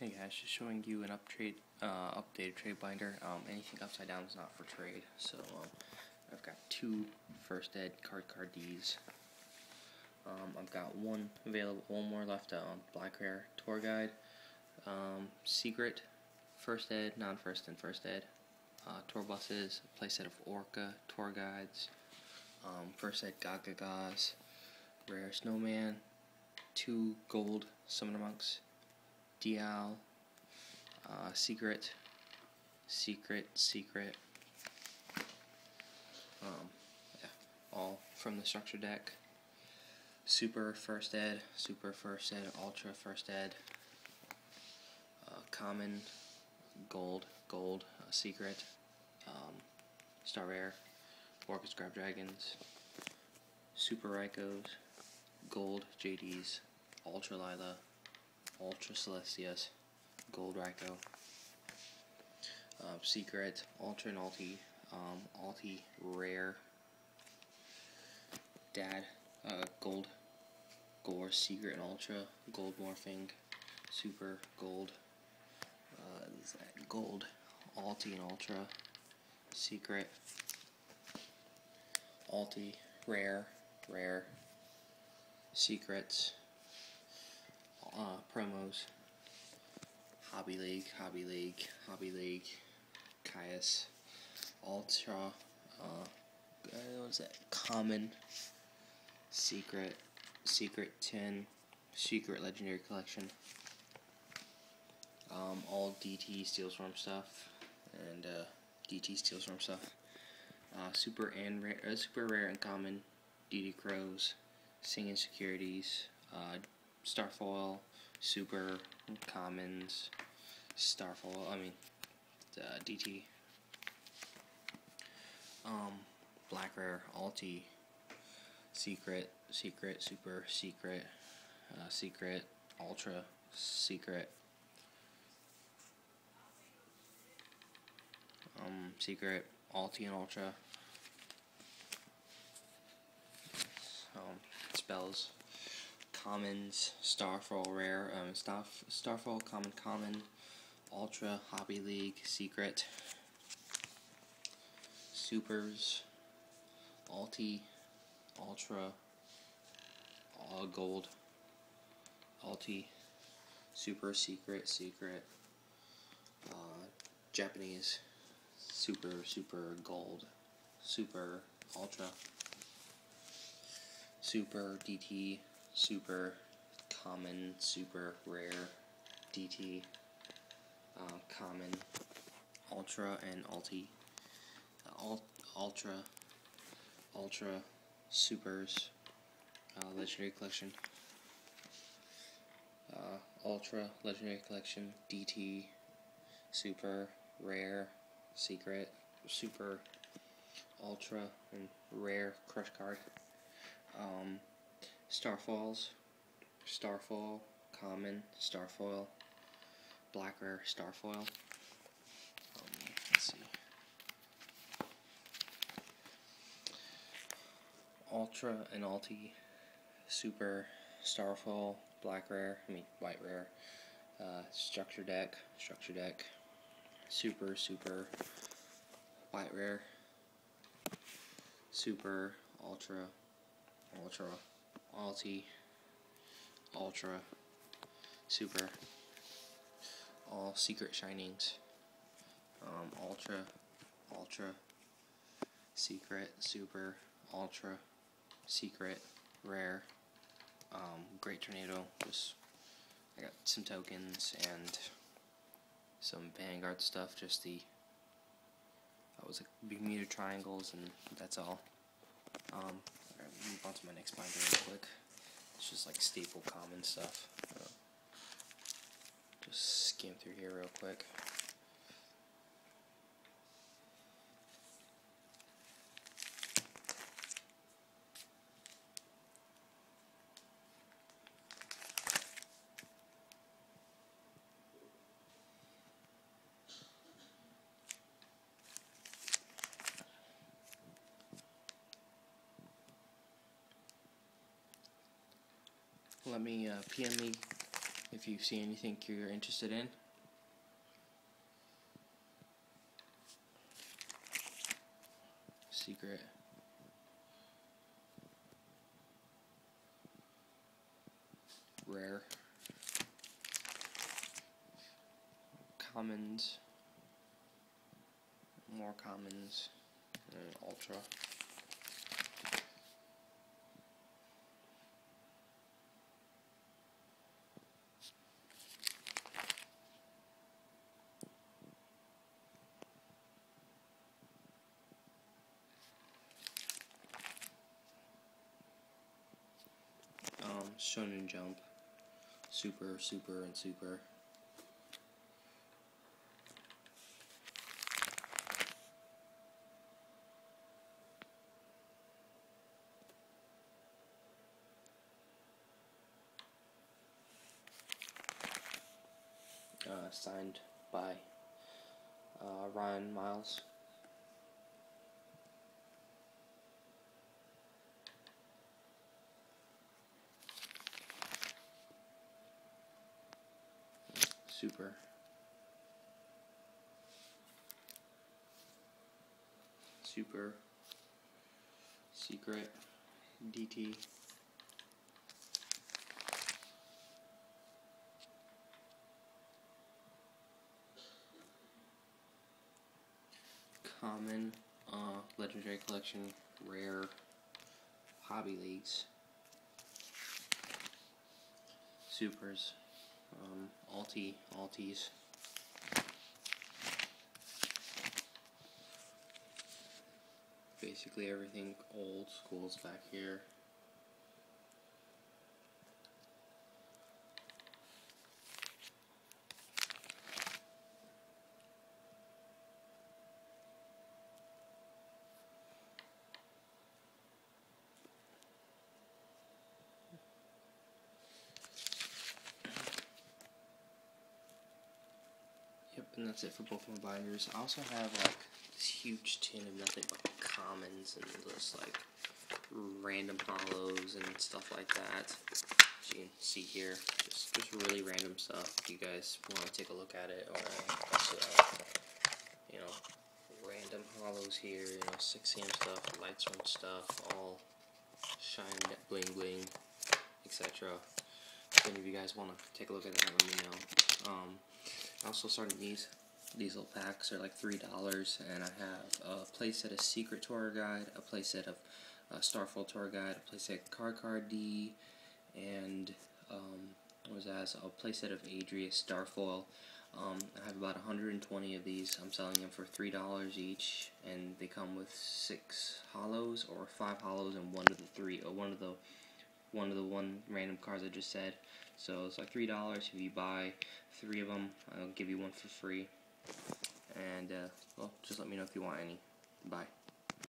Hey guys, just showing you an up trade, uh, updated trade binder. Um, anything upside down is not for trade. So um, I've got two first ed Card Car Ds. Um, I've got one available, one more left on Black Rare Tour Guide. Um, secret, first ed, non first and first ed. Uh, tour buses, playset of Orca tour guides. Um, first ed Gagagas, Rare Snowman, two gold Summoner Monks. Dial, uh, Secret, Secret, Secret. Um, yeah, all from the structure deck. Super First Ed, Super First Ed, Ultra First Ed, uh, Common, Gold, Gold, uh, Secret, um, Star Rare, Orcus Grab Dragons, Super Rykos, Gold JDs, Ultra Lyla. Ultra Celestius, Gold Ryko, uh, Secret, Ultra and Alti, um, Rare, Dad, uh, Gold, Gorz, Secret and Ultra, Gold Morphing, Super, Gold, uh, Gold, Alti and Ultra, Secret, Alti, Rare, Rare, Secrets, uh, promos. Hobby League, Hobby League, Hobby League, Caius, Ultra, uh, what was that? Common, Secret, Secret 10, Secret Legendary Collection, um, all DT Steel Storm stuff, and uh, DT Steel Storm stuff, uh, Super and rare, uh, Super Rare and Common, DD Crows, Singing Securities, uh, Starfoil, Super, Commons, starfall, I mean, uh, DT, um, Black Rare, Alti, Secret, Secret, Super, Secret, uh, Secret, Ultra, Secret, um, Secret, Alti and Ultra, um, spells, commons, Starfall Rare, um, Starf Starfall Common Common, Ultra, Hobby League, Secret, Supers, Alti, Ultra, Gold, Alti, Super, Secret, Secret, uh, Japanese, Super, Super, Gold, Super, Ultra, Super, DT, super common, super rare, DT, uh, common, ultra, and ulti. Uh, ultra, ultra, supers, uh, legendary collection. Uh, ultra, legendary collection, DT, super, rare, secret, super, ultra, and rare crush card. Um, Starfalls, Starfall, Common, Starfoil, Black Rare, Starfoil. Um, let's see. Ultra and Alti, Super, Starfall, Black Rare, I mean White Rare, uh, Structure Deck, Structure Deck, Super, Super, White Rare, Super, Ultra, Ultra, Alti, Ultra, Super, all Secret Shinings, um, Ultra, Ultra, Secret, Super, Ultra, Secret, Rare, um, Great Tornado, just, I got some tokens and some Vanguard stuff, just the, that was a Bermuda Triangles, and that's all. Um, move on to my next binder real quick. It's just like staple common stuff. Just skim through here real quick. Let me uh, PM me if you see anything you're interested in. Secret. Rare. Commons. More commons. And ultra. um, Shonen Jump, Super, Super, and Super. Uh, signed by uh, Ryan Miles. Super. Super. Secret. DT. Common, uh, Legendary Collection, Rare, Hobby Leagues, Supers, um, Alti, Altis. Basically everything old school's back here. And that's it for both my binders. I also have like this huge tin of nothing but commons and just like random hollows and stuff like that. As you can see here, just just really random stuff. If you guys want to take a look at it, or also, you know, random hollows here, you know, 6 cm stuff, lights from stuff, all shine, bling bling, etc. If any of you guys want to take a look at that, let me know. Um, I also started these. These little packs are like three dollars, and I have a playset of Secret Tour Guide, a playset of uh, Starfall Tour Guide, a playset Card Car D, and um, was that? A playset of Adria Starfoil. Um, I have about 120 of these. I'm selling them for three dollars each, and they come with six hollows or five hollows and one of the three, or one of the one of the one random cards I just said. So it's like three dollars if you buy three of them. I'll give you one for free. And uh, well, just let me know if you want any. Bye.